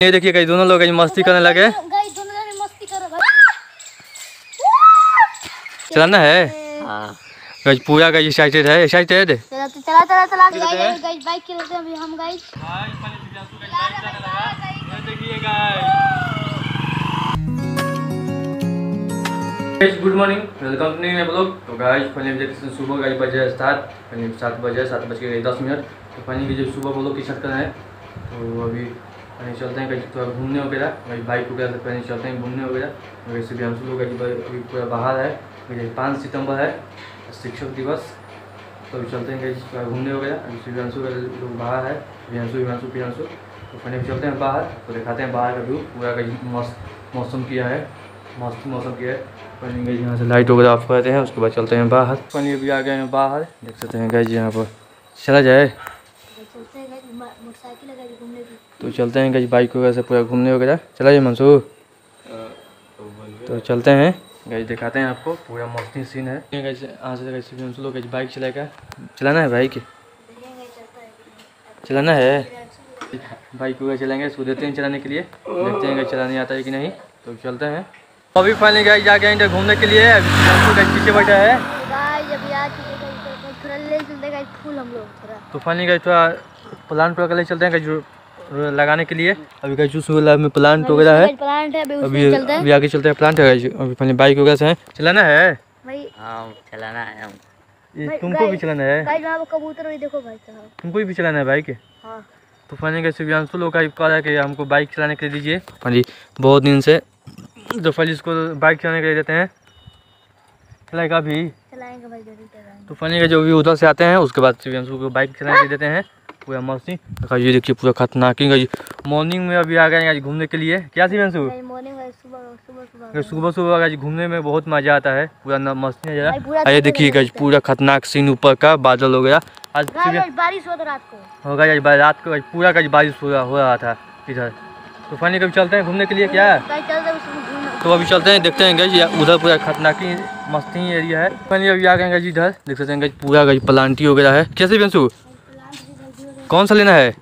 ये देखिए कई दोनों लोग कहीं मस्ती करने लगे। गाइस दोनों जने मस्ती करो भाई चलाना है? हाँ। गाइस पूरा गाइस एक्साइटेड है एक्साइटेड चला तो चला चला चला गाइस गाइस बाइक चलाते हैं अभी हम guys. Guys good morning welcome to new blog तो गाइस फाइनली देखते हैं सुबह गाइस बजे स्टार्ट फाइनली सात बजे सात बज के दस मिनट। तो फाइनली की जो सुबह ब्लॉग की छत कर है तो अभी कहीं चलते हैं, कहीं थोड़ा घूमने वगैरह। कहीं बाइक वगैरह से कहीं चलते हैं, घूमने वगैरह। वैसे भी हम लोग कहीं अभी पूरा बाहर है। कहीं पाँच सितंबर है, शिक्षक दिवस। तो अभी चलते हैं कहीं थोड़ा घूमने वगैरह। अभी शिव्यांशु का लोग बाहर है वियांशु वियांशु प्रियांशु। तो फाइनली चलते हैं बाहर तो दिखाते हैं बाहर का व्यू। पूरा कहीं मस्त, मौसम किया है। मस्त मौसम किया है। पानी गई यहाँ से लाइट वगैरह ऑफ़ करते हैं, उसके बाद चलते हैं बाहर। पानी अभी आ गए हैं बाहर। देख सकते हैं गई यहाँ पर। चला जाए। तो चलते हैं गई बाइक वगैरह से पूरा घूमने वगैरह। चला जाए मंसूर? तो चलते हैं। गई दिखाते हैं आपको पूरा मस्ती सीन है। यहाँ से मंसूर गई बाइक चलाएगा। चलाना है बाइक चलाना है? बाइक वगैरह चलाएँगे इसको देते हैं चलाने के लिए। देखते हैं चलाने आता है कि नहीं। तो चलते हैं। अभी फाइनली गए जाके इंटर घूमने के लिए पीछे बैठा है। तो फाइनली गए थोड़ा प्लांट वगैरह ले चलते हैं जो लगाने के लिए। अभी कहीं जूस वगैरह में प्लांट वगैरह है। प्लांट है अभी अभी उसमें चलते हैं। अभी आगे चलते हैं प्लांट है guys। अभी फाइनली बाइक वगैरह से है। चलाना है? भाई। हाँ चलाना है हम। ये तुमको भी चलाना है? गाइस वहाँ कबूतर भी देखो भाई साहब। तुमको भी चलाना है बाइक हाँ। तो फाइनली गए शिव्यांशु लोग का कह रहा है कि हमको बाइक चलाने के लिए दीजिए। फाइनली बहुत दिन से तो फाइनली इसको बाइक चलाने के लिए देते हैं। चलाएगा अभी चलाएँगे भाई ज़रूर चलाएँगे। तो फाइनली जो भी उधर से आते हैं उसके बाद शिव्यांशु को बाइक चलाने के लिए देते हैं। पूरा मस्ती देखा ये देखिए पूरा खतरनाक ही। मॉर्निंग में अभी आ गए आज घूमने के लिए। क्या गाइस सुबह? सुबह सुबह गाइस घूमने में बहुत मज़ा आता है। पूरा मस्ती पूरा नज़ारा ये देखिए पूरा खतरनाक सीन ऊपर का बादल हो गया। आज बारिश हो तो रात को। होगा बा- रात को पूरा गाइस बारिश हो रहा हो रहा था इधर। तो फाइनली कभी चलते हैं घूमने के लिए क्या? हैं तो अभी चलते हैं देखते हैं गाइस उधर पूरा खतरनाकी मस्ती एरिया है। फाइनली अभी आ गए इधर। देख सकते हैं पूरा गाइस प्लांटी वगैरह है। कैसे बेंसू कौन सा लेना है?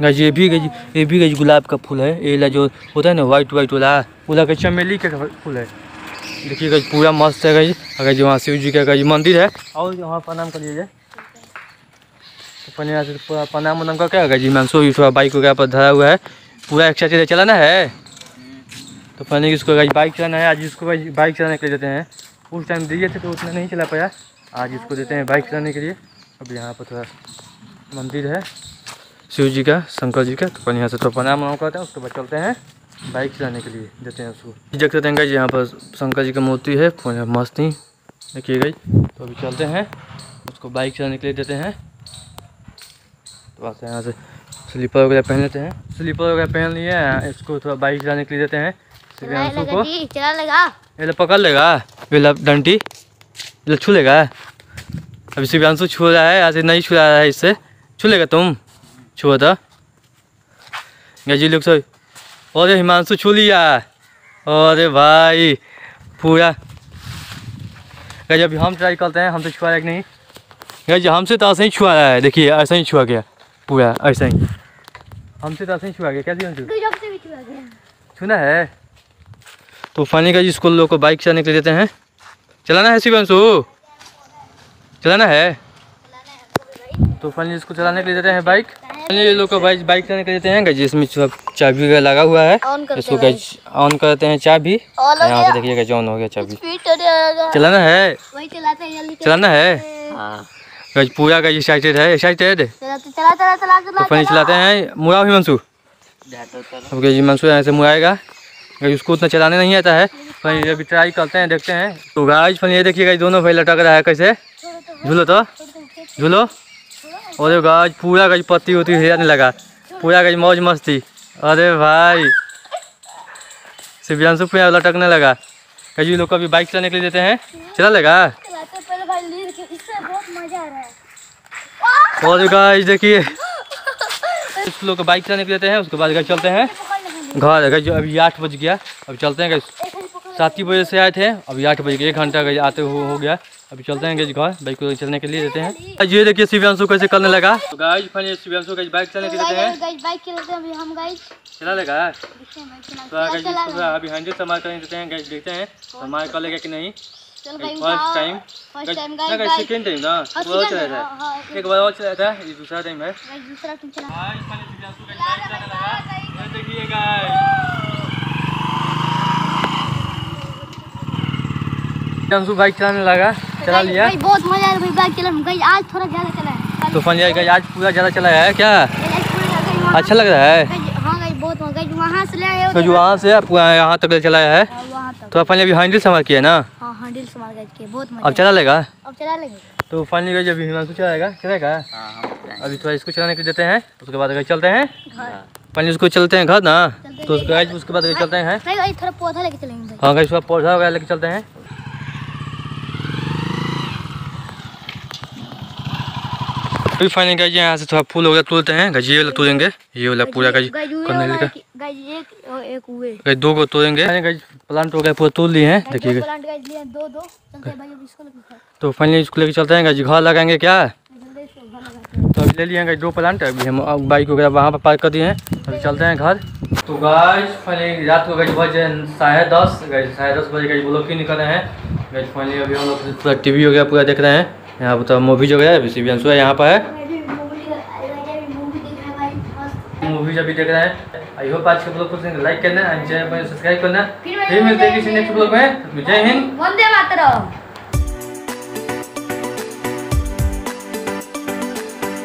गाइस ये भी गाइस ये भी गाइस गुलाब का फूल है। ये ला जो होता है ना वाइट वाइट वाला। पूरा गाइस चमेली का फूल है। देखिए गाइस पूरा मस्त है गाइस अगर जो वहाँ शिव जी का गाइस मंदिर है। और वहाँ प्रणाम कर लीजिए। तो यहाँ से पूरा प्रणाम वनाम का क्या गाइस मानसो ये थोड़ा बाइक वगैरह पर धरा हुआ है। पूरा एक साथ चलाना है? तो पहले इसको गाइस बाइक चलाना है। आज इसको बाइक चलाने के लिए देते हैं। उस टाइम दिए थे तो उतना नहीं चला पाया। आज इसको देते हैं बाइक चलाने के लिए। अब यहाँ पर थोड़ा मंदिर है। शिव जी का शंकर जी का तो अपन यहाँ से थोड़ा प्रणाम वनाम करते हैं उसके बाद चलते हैं बाइक चलाने के लिए देते हैं उसको। देख सकते हैं यहाँ पर शंकर जी का मूर्ति है पूरा मस्त ही देखिए गाइस तो अभी चलते हैं उसको बाइक चलाने के लिए देते हैं। तो बस यहाँ से स्लीपर वगैरह पहन लेते हैं। स्लीपर वगैरह पहन लिए हैं इसको थोड़ा बाइक चलाने के लिए देते हैं। को चला लगा ये पकड़ लेगा ये डंटी ये छू लेगा। अभी शिव्यांशु छू रहा है ऐसे नहीं छू रहा है इससे छू लेगा तुम छुआ था। गजी लोग अरे हिमांशु छू लिया। अरे भाई पूरा। गज अभी हम ट्राई करते हैं हमसे छुआ है कि नहीं? गज हमसे तो ऐसे ही छुआ रहा है। देखिए ऐसा ही छुआ गया पूरा ऐसा ही। हमसे तो ऐसे ही छुआ गया कैसे गया। छूना है? तो फानी का जी स्कूल लोग को बाइक चलाने के लिए देते हैं। चलाना है शिवंशु चलाना है? तो फाइनली इसको चलाने के लिए देते हैं बाइक ये लोग को बाइक बाइक चलाने के लिए देते हैं। गाइस इसमें चाबी वगैरह लगा हुआ है। इसको हैं गाइस ऑन करते हैं चाबी। ऑन हो यहाँ पे देखिएगा जॉन हो गया चाबी। हो जाएगा चलाना है? वही चलाते हैं जल्दी चलाना है? हाँ। गाइस पूरा गाइस एक्साइटेड है? एक्साइटेड तो फाइनली चलाते हैं। मुड़ा जाते उतर अब गाइस हिमांशु यहाँ से मुड़ाएगा उसको उतना चलाने नहीं आता है। फाइनली अभी ट्राई करते हैं देखते हैं। तो गाइस फाइनली ये देखिए गाइस दोनों भाई लटक रहा है कैसे? झूलो तो? झूलो? अरे गाज पूरा गाज पत्ती होती हिलाने लगा। पूरा गाज मौज मस्ती। अरे भाई। शिव्यांशु पूरा लटकने लगा। कहीं लोग को अभी बाइक चलाने के लिए देते हैं? चला लेगा? और गाज, देखिए। इस लोग को बाइक चलाने के लिए देते हैं, उसके बाद गाज चलते हैं। घर, गाज, अभी आठ बज गया। अभी चलते हैं गाइस पकड़ सात ही बजे से आए थे अभी आठ बजे एक घंटा आते हो, हो गया। अभी चलते हैं गज घर बाइक को चलने के लिए देते हैं। ये देखिए शिव्यांशु कैसे करने लगा। तो गाइस फाइनली शिव्यांशु का बाइक चलने के देते हैं। गाइस बाइक चलाते हैं अभी हम गाइस चला लेगा हैं तो गाइस चला इसको अभी हैंडल संभाल कर देते हैं गाइस देखते हैं। संभाल कर लेगा कि नहीं? फ़र्स्ट टाइम फ़र्स्ट टाइम ना गाइस गाइस सेकंड टाइम ना हाँ, हाँ, था हाँ, एक बार और चला था ये दूसरा टाइम है गाइस दूसरा तुम चला गाइस फाइनली शिव्यांशु का बाइक चलने लगा ये देखिए गाइस शिव्यांशु बाइक चलाने लगा चला लिया। बहुत मज़ा आ रहा है बाइक चलाने गाइस आज थोड़ा ज़्यादा चला है। तो फाइनली गाइस आज पूरा ज़्यादा चला है क्या? अच्छा लग रहा है? हाँ गाइस बहुत मज़ा गाइस वहाँ से ले हो तो जो वहाँ से पूरा यहाँ तक चलाया है। हाँ, वहाँ तक। तो फाइनली अभी हैंडल संभाल किया ना? हाँ हैंडल संभाल गाइस के बहुत मज़ा अब चला लेगा? अब चला लेंगे। तो फाइनली गाइस अभी हिमांशु चलाएगा चलेगा? हाँ अभी थोड़ा इसको चलाने के देते हैं उसके बाद गाइस चलते हैं? घर। फाइनली उसको चलते हैं घर ना? तो उसके गाइस उसके बाद गाइस चलते हैं? गाइस थोड़ा पौधा लेके चलेंगे। गाइस हाँ गाइस पौधा वगैरह लेके चलते हैं। अभी फाइनली गाइस यहाँ से थोड़ा फूल वगैरह तोड़ते हैं। गाइस ये वाला तोड़ेंगे ये वाला पूरा ये कनेली वाला का है गाइस एक और एक हुए। गाइस दो को तोड़ेंगे। गाइस प्लांट वगैरह पूरा तोड़ लिए हैं। देखिए प्लांट गाइस लिए दो दो। चलते भाई अब इसको लेके तो फाइनली इसको लेके चलते हैं। गाइस घर लगाएँगे क्या? हैं। तो अभी ले लिए हैं गाइस दो प्लांट। अभी हम बाइक वगैरह वहाँ पर पार्क कर दिए हैं। अभी चलते हैं घर। तो गाइस फाइनली रात को गाइस बजे साढ़े दस। गाइस साढ़े दस बजे गाइस वो लोग की निकल रहे हैं। गाइस फाइनली अभी हम लोग पूरा टीवी वगैरह पूरा देख रहे हैं। यहाँ पर तो मूवी वगैरह अभी सी है यहाँ पर है। हैं मूवीज़ अभी देख रहे हैं आई होप आज के ब्लॉग को लाइक करना एंड चैनल पर सब्सक्राइब करना फिर फिर मिलते हैं किसी नेक्स्ट ब्लॉग में। जय हिंद। वंदे मातरम।